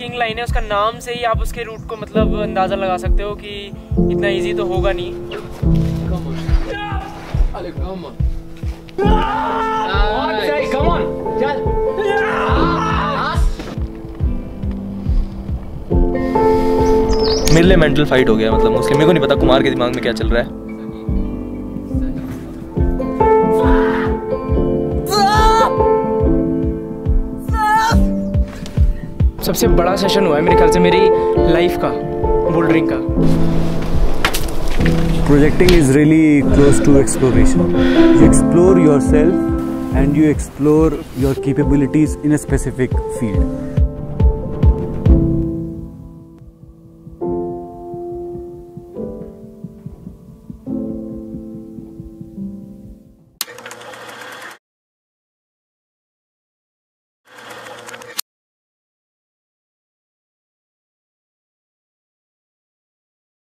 Line है उसका नाम से ही आप उसके रूट को मतलब अंदाज़ा लगा सकते हो कि इतना इजी तो होगा नहीं। मेरे लिए मेंटल फाइट हो गया मतलब मुस्लिम। मेरे को नहीं पता कुमार के दिमाग में क्या चल रहा है। सबसे बड़ा सेशन हुआ है मेरे ख्याल से मेरी लाइफ का बोल्डरिंग का। Projecting is really close to exploration you explore yourself and you explore your capabilities in a specific field